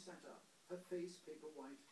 sat up, her face paper white,